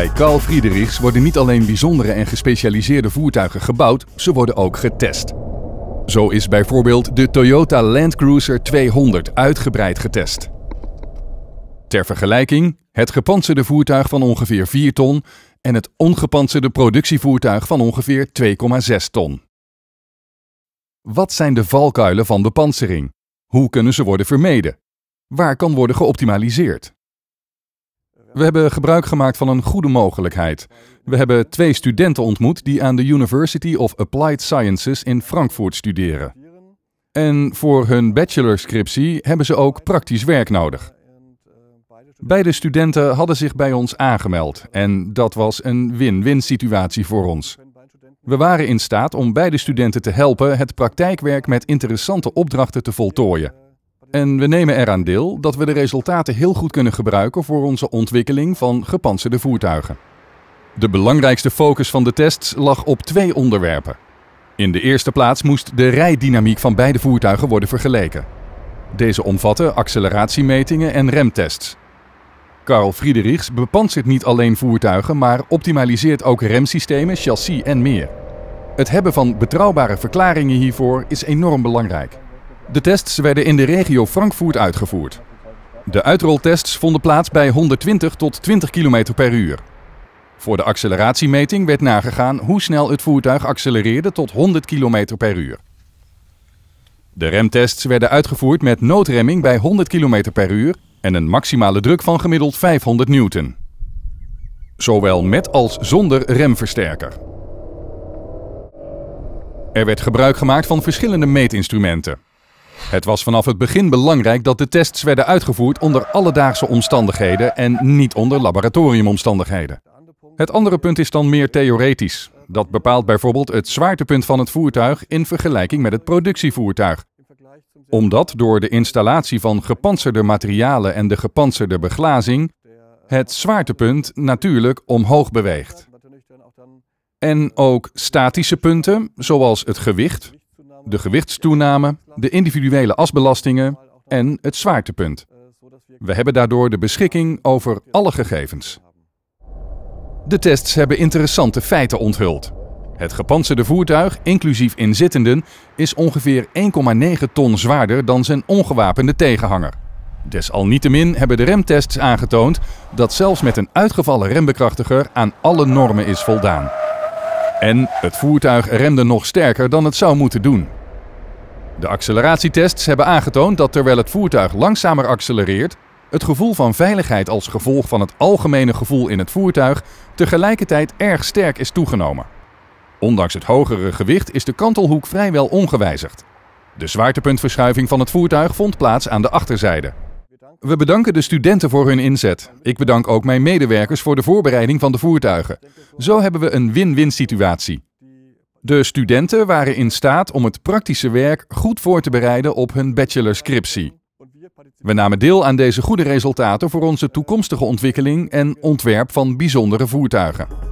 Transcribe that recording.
Bij Carl Friedrichs worden niet alleen bijzondere en gespecialiseerde voertuigen gebouwd, ze worden ook getest. Zo is bijvoorbeeld de Toyota Land Cruiser 200 uitgebreid getest. Ter vergelijking, het gepantserde voertuig van ongeveer 4 ton en het ongepantserde productievoertuig van ongeveer 2,6 ton. Wat zijn de valkuilen van bepansering? Hoe kunnen ze worden vermeden? Waar kan worden geoptimaliseerd? We hebben gebruik gemaakt van een goede mogelijkheid. We hebben twee studenten ontmoet die aan de University of Applied Sciences in Frankfurt studeren. En voor hun bachelorscriptie hebben ze ook praktisch werk nodig. Beide studenten hadden zich bij ons aangemeld en dat was een win-win situatie voor ons. We waren in staat om beide studenten te helpen het praktijkwerk met interessante opdrachten te voltooien. En we nemen eraan deel dat we de resultaten heel goed kunnen gebruiken voor onze ontwikkeling van gepantserde voertuigen. De belangrijkste focus van de tests lag op twee onderwerpen. In de eerste plaats moest de rijdynamiek van beide voertuigen worden vergeleken. Deze omvatten acceleratiemetingen en remtests. Carl Friedrichs bepantsert niet alleen voertuigen, maar optimaliseert ook remsystemen, chassis en meer. Het hebben van betrouwbare verklaringen hiervoor is enorm belangrijk. De tests werden in de regio Frankfurt uitgevoerd. De uitroltests vonden plaats bij 120 tot 20 km per uur. Voor de acceleratiemeting werd nagegaan hoe snel het voertuig accelereerde tot 100 km per uur. De remtests werden uitgevoerd met noodremming bij 100 km per uur en een maximale druk van gemiddeld 500 newton. Zowel met als zonder remversterker. Er werd gebruik gemaakt van verschillende meetinstrumenten. Het was vanaf het begin belangrijk dat de tests werden uitgevoerd onder alledaagse omstandigheden en niet onder laboratoriumomstandigheden. Het andere punt is dan meer theoretisch. Dat bepaalt bijvoorbeeld het zwaartepunt van het voertuig in vergelijking met het productievoertuig. Omdat door de installatie van gepantserde materialen en de gepantserde beglazing het zwaartepunt natuurlijk omhoog beweegt. En ook statische punten, zoals het gewicht, de gewichtstoename, de individuele asbelastingen en het zwaartepunt. We hebben daardoor de beschikking over alle gegevens. De tests hebben interessante feiten onthuld. Het gepantserde voertuig, inclusief inzittenden, is ongeveer 1,9 ton zwaarder dan zijn ongewapende tegenhanger. Desalniettemin hebben de remtests aangetoond dat zelfs met een uitgevallen rembekrachtiger aan alle normen is voldaan. En het voertuig remde nog sterker dan het zou moeten doen. De acceleratietests hebben aangetoond dat terwijl het voertuig langzamer accelereert, het gevoel van veiligheid als gevolg van het algemene gevoel in het voertuig tegelijkertijd erg sterk is toegenomen. Ondanks het hogere gewicht is de kantelhoek vrijwel ongewijzigd. De zwaartepuntverschuiving van het voertuig vond plaats aan de achterzijde. We bedanken de studenten voor hun inzet. Ik bedank ook mijn medewerkers voor de voorbereiding van de voertuigen. Zo hebben we een win-win situatie. De studenten waren in staat om het praktische werk goed voor te bereiden op hun bachelorscriptie. We namen deel aan deze goede resultaten voor onze toekomstige ontwikkeling en ontwerp van bijzondere voertuigen.